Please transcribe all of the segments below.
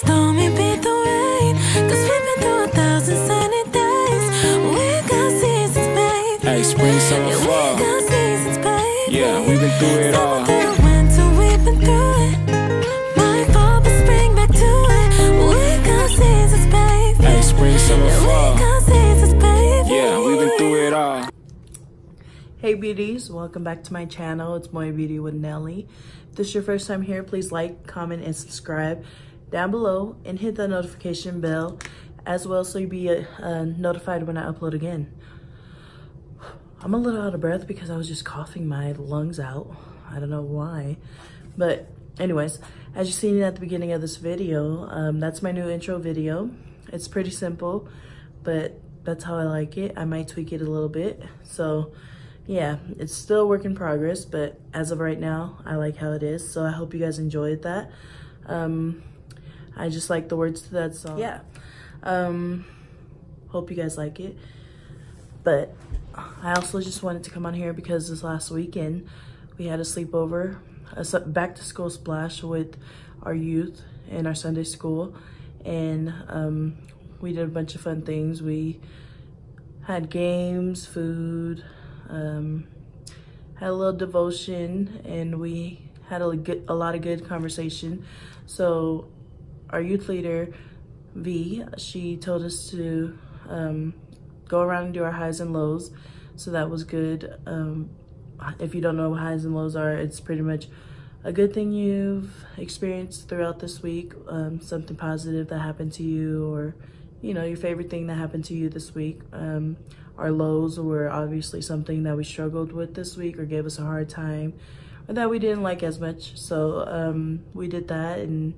storm, beat the rain. Cause we've been through a thousand sunny days. We got seasons, babe. Hey, spring, summer, Yeah, we fall. got seasons, babe. Yeah, we've been through it all. Through the winter, we've been through it. Might fall, but spring back to it. We got seasons, babe. Hey, spring, summer, Yeah, fall. we got seasons, babe. Yeah, we've been through it all. Hey beauties, welcome back to my channel. It's Moe Beauty with Nelly. If this is your first time here, please like, comment, and subscribe down below and hit the notification bell as well so you'll be uh, notified when I upload again. I'm a little out of breath because I was just coughing my lungs out. I don't know why. But anyways, as you seen at the beginning of this video, um, that's my new intro video. It's pretty simple, but that's how I like it. I might tweak it a little bit. So yeah, it's still work in progress, but as of right now, I like how it is. So I hope you guys enjoyed that. Um, I just like the words to that song. Yeah. Um, hope you guys like it. But I also just wanted to come on here because this last weekend we had a sleepover, a back to school splash with our youth in our Sunday school. And um, we did a bunch of fun things. We had games, food, um, had a little devotion, and we had a, good, a lot of good conversation. So our youth leader, V, she told us to um, go around and do our highs and lows. So that was good. Um, if you don't know what highs and lows are, it's pretty much a good thing you've experienced throughout this week, um, something positive that happened to you, or you know your favorite thing that happened to you this week. Um, our lows were obviously something that we struggled with this week, or gave us a hard time, or that we didn't like as much. So um, we did that, and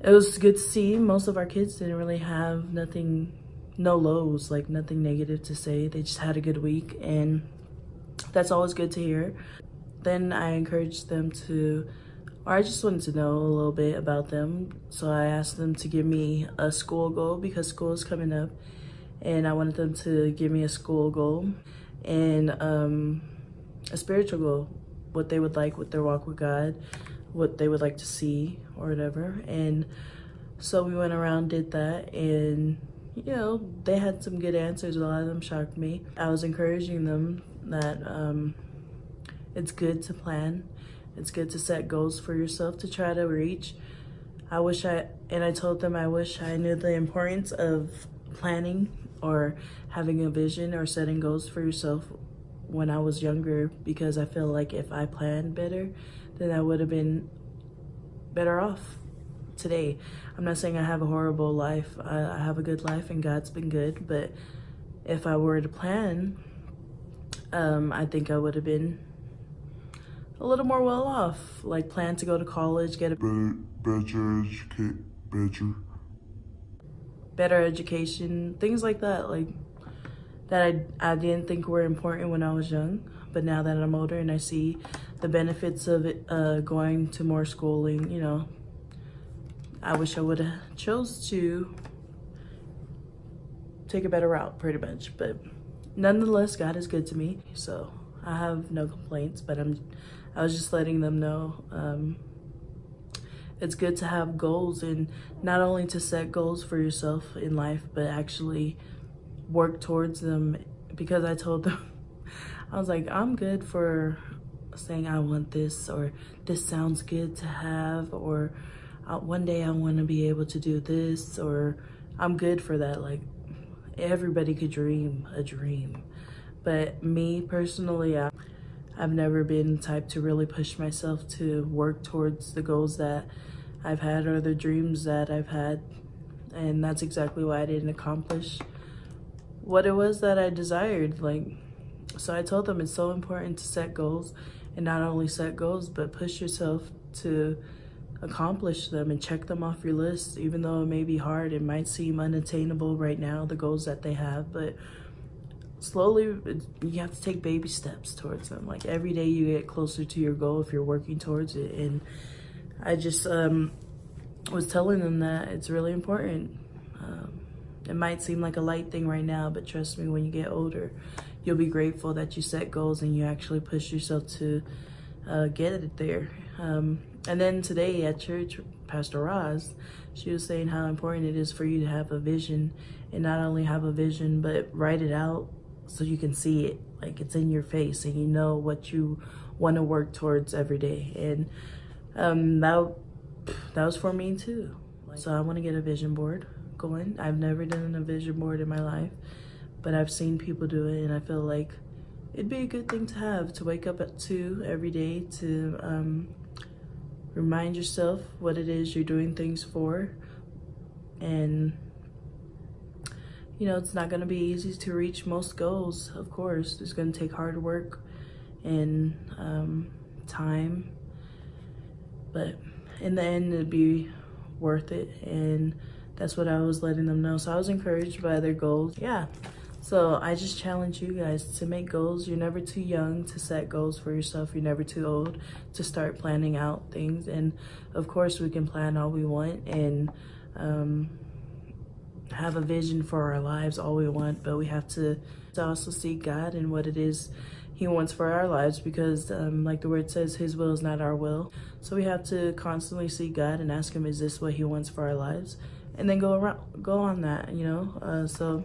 it was good to see. Most of our kids didn't really have nothing, no lows, like nothing negative to say. They just had a good week, and that's always good to hear. Then I encouraged them to, or I just wanted to know a little bit about them. So I asked them to give me a school goal because school is coming up, and I wanted them to give me a school goal and um, a spiritual goal, what they would like with their walk with God, what they would like to see or whatever. And so we went around, did that, and you know, they had some good answers. A lot of them shocked me. I was encouraging them that um, it's good to plan. It's good to set goals for yourself to try to reach. I wish I, and I told them I wish I knew the importance of planning or having a vision or setting goals for yourself when I was younger because I feel like if I planned better, then I would have been better off today. I'm not saying I have a horrible life. I, I have a good life and God's been good, but if I were to plan, um, I think I would have been a little more well off. Like plan to go to college, get a better, better educate, better. better education, things like that. Like that I, I didn't think were important when I was young, but now that I'm older and I see the benefits of it, uh, going to more schooling, you know, I wish I would have chose to take a better route pretty much, but nonetheless, God is good to me. So I have no complaints, but I'm, I was just letting them know, um, it's good to have goals and not only to set goals for yourself in life, but actually work towards them because I told them, I was like, I'm good for saying I want this or this sounds good to have or one day I want to be able to do this or I'm good for that. Like everybody could dream a dream. But me personally, I, I've never been the type to really push myself to work towards the goals that I've had or the dreams that I've had. And that's exactly why I didn't accomplish what it was that I desired. Like, so I told them it's so important to set goals and not only set goals, but push yourself to accomplish them and check them off your list. Even though it may be hard, it might seem unattainable right now, the goals that they have, but slowly you have to take baby steps towards them. Like every day you get closer to your goal if you're working towards it. And I just um, was telling them that it's really important. Um, it might seem like a light thing right now, but trust me, when you get older, you'll be grateful that you set goals and you actually push yourself to uh, get it there. Um, and then today at church, Pastor Roz, she was saying how important it is for you to have a vision and not only have a vision, but write it out so you can see it. Like it's in your face and you know what you want to work towards every day. And um, that, that was for me too. So I want to get a vision board going. I've never done a vision board in my life, but I've seen people do it and I feel like it'd be a good thing to have to wake up at two every day to um, remind yourself what it is you're doing things for. And you know it's not going to be easy to reach most goals of course. It's going to take hard work and um, time. But in the end it'd be worth it and that's what i was letting them know. So i was encouraged by their goals. Yeah so I just challenge you guys to make goals. You're never too young to set goals for yourself. You're never too old to start planning out things. And of course, we can plan all we want and um, have a vision for our lives all we want, but we have to, also seek God and what it is he wants for our lives because um, like the word says, his will is not our will. So we have to constantly seek God and ask him, is this what he wants for our lives? And then go around, go on that, you know? Uh, so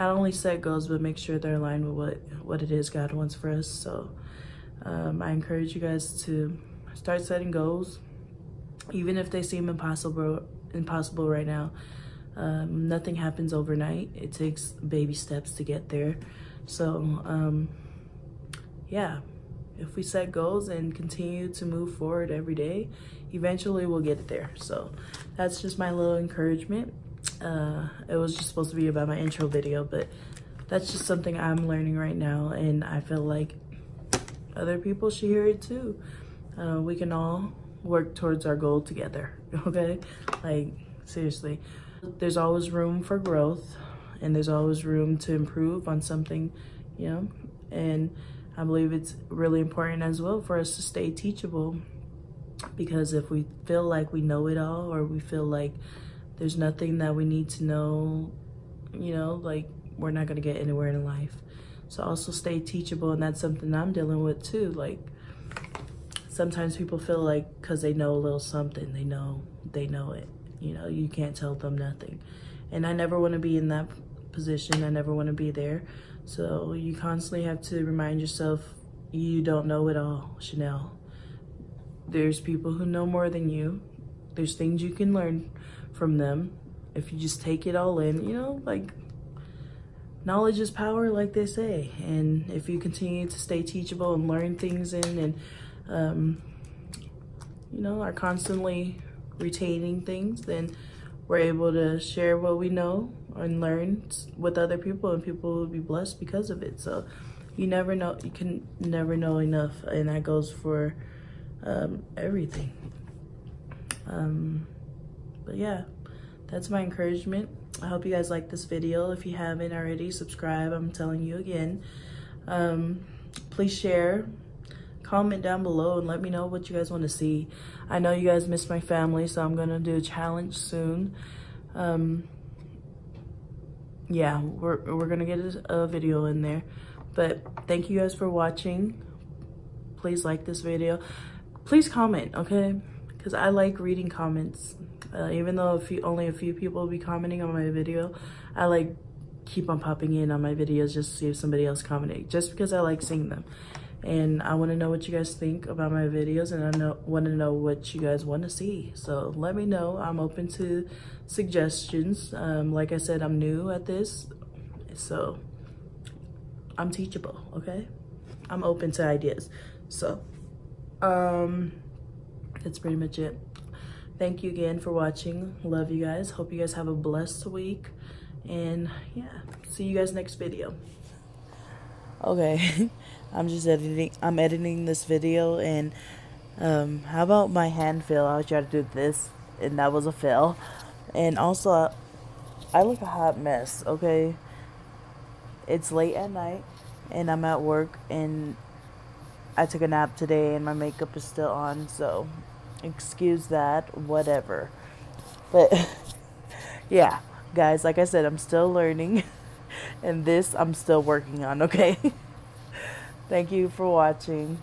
not only set goals, but make sure they're aligned with what, what it is God wants for us. So um, I encourage you guys to start setting goals, even if they seem impossible, impossible right now. Um, nothing happens overnight. It takes baby steps to get there. So um, yeah, if we set goals and continue to move forward every day, eventually we'll get it there. So that's just my little encouragement. Uh, it was just supposed to be about my intro video, but that's just something I'm learning right now. And I feel like other people should hear it too. Uh, we can all work towards our goal together, okay? Like, seriously. There's always room for growth and there's always room to improve on something, you know? And I believe it's really important as well for us to stay teachable because if we feel like we know it all or we feel like there's nothing that we need to know, you know, like we're not gonna get anywhere in life. So also stay teachable and that's something I'm dealing with too. Like sometimes people feel like cause they know a little something, they know, they know it. You know, you can't tell them nothing. And I never wanna be in that position. I never wanna be there. So you constantly have to remind yourself you don't know it all, Chanel. There's people who know more than you. There's things you can learn from them if you just take it all in, you know, like knowledge is power, like they say. And if you continue to stay teachable and learn things in and, um, you know, are constantly retaining things, then we're able to share what we know and learn with other people and people will be blessed because of it. So you never know, you can never know enough. And that goes for um, everything. Um, but yeah, that's my encouragement. I hope you guys like this video. If you haven't already, subscribe. I'm telling you again. Um, please share, comment down below, and let me know what you guys want to see. I know you guys miss my family, so I'm to do a challenge soon. Um, yeah, we're, we're to get a video in there. But thank you guys for watching. Please like this video. Please comment, okay? Because I like reading comments. Uh, even though a few, only a few people will be commenting on my video, I like keep on popping in on my videos just to see if somebody else commented, just because I like seeing them. And I want to know what you guys think about my videos and I know, want to know what you guys want to see. So let me know. I'm open to suggestions. Um, like I said, I'm new at this, so I'm teachable, okay? I'm open to ideas. So, um, that's pretty much it. Thank you again for watching. Love you guys. Hope you guys have a blessed week. And yeah, see you guys next video. Okay, I'm just editing. I'm editing this video and um, how about my hand fail? I tried to do this and that was a fail. And also, I look a hot mess, okay? It's late at night and I'm at work and I took a nap today and my makeup is still on, so excuse that, whatever. But yeah, guys, like I said, I'm still learning and this I'm still working on, okay? Thank you for watching.